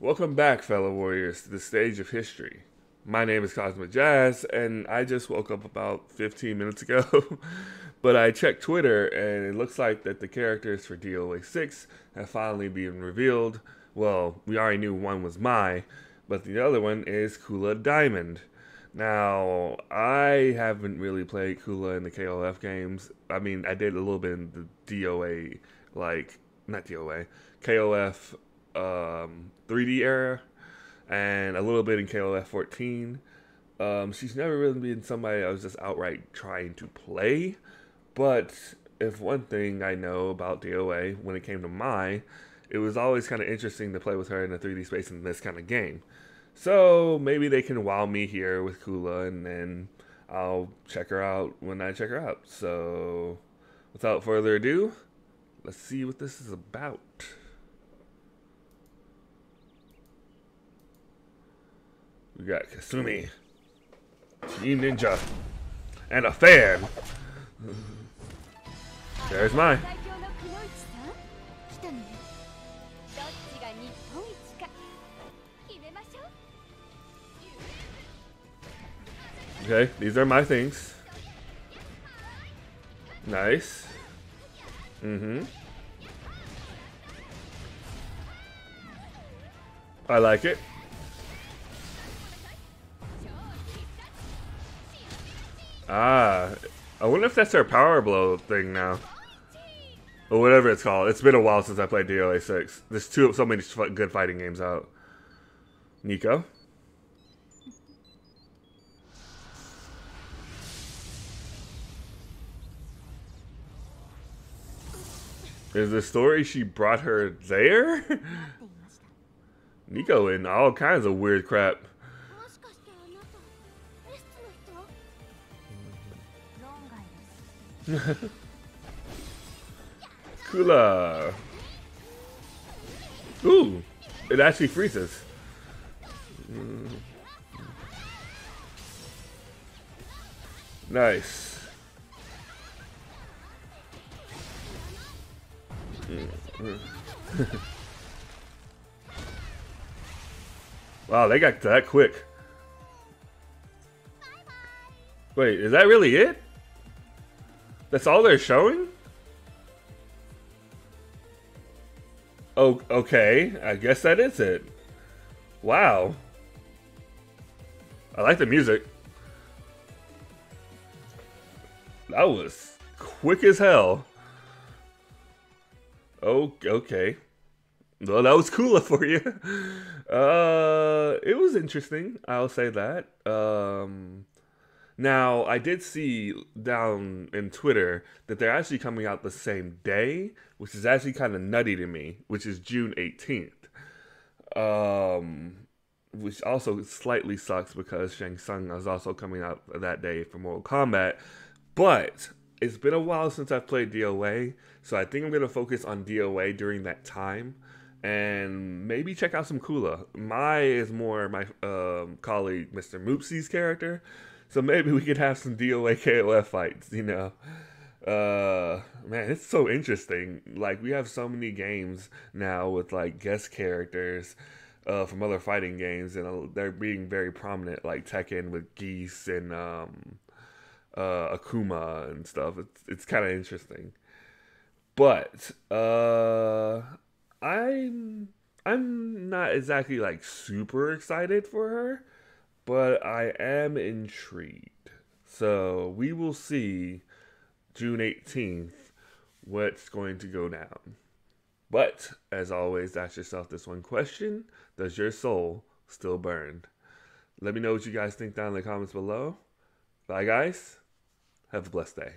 Welcome back, fellow warriors, to the stage of history. My name is Kazama Jas, and I just woke up about 15 minutes ago. but I checked Twitter, and it looks like that the characters for DOA 6 have finally been revealed. Well, we already knew one was Mai, but the other one is Kula Diamond. Now, I haven't really played Kula in the KOF games. I mean, I did a little bit in the DOA, like, not DOA, KOF um, 3D era, and a little bit in KOF 14. Um, she's never really been somebody I was just outright trying to play. But if one thing I know about DOA when it came to Mai, it was always kind of interesting to play with her in a 3D space in this kind of game. So maybe they can wow me here with Kula, and then I'll check her out when I check her out. So without further ado, let's see what this is about. We got Kasumi, Team Ninja, and a fan. There's Mai. Okay, these are my things. Nice. Mm-hmm. I like it. Ah, I wonder if that's our power blow thing now. Or whatever it's called. It's been a while since I played DOA 6. There's two, so many good fighting games out. Nico? Is the story she brought her there? Nico in all kinds of weird crap. Kula. Uh, ooh, it actually freezes. Mm. Nice. Mm. wow, they got that quick. Wait, is that really it? That's all they're showing? Oh, okay. I guess that is it. Wow. I like the music. That was quick as hell. Oh, okay. Well, that was cooler for you. Uh, it was interesting. I'll say that. Um, now, I did see down in Twitter that they're actually coming out the same day, which is actually kind of nutty to me, which is June 18th. Um, which also slightly sucks because Shang Tsung is also coming out that day for Mortal Kombat. But it's been a while since I've played DOA, so I think I'm going to focus on DOA during that time and maybe check out some Kula. Mai is more my um, colleague Mr. Moopsy's character, so maybe we could have some DOA KOF fights, you know. Uh man, it's so interesting. Like we have so many games now with like guest characters uh from other fighting games and uh, they're being very prominent like Tekken with Geese and um uh Akuma and stuff. It's it's kind of interesting. But uh I'm I'm not exactly like super excited for her but I am intrigued. So we will see June 18th what's going to go down. But as always, ask yourself this one question Does your soul still burn? Let me know what you guys think down in the comments below. Bye, guys. Have a blessed day.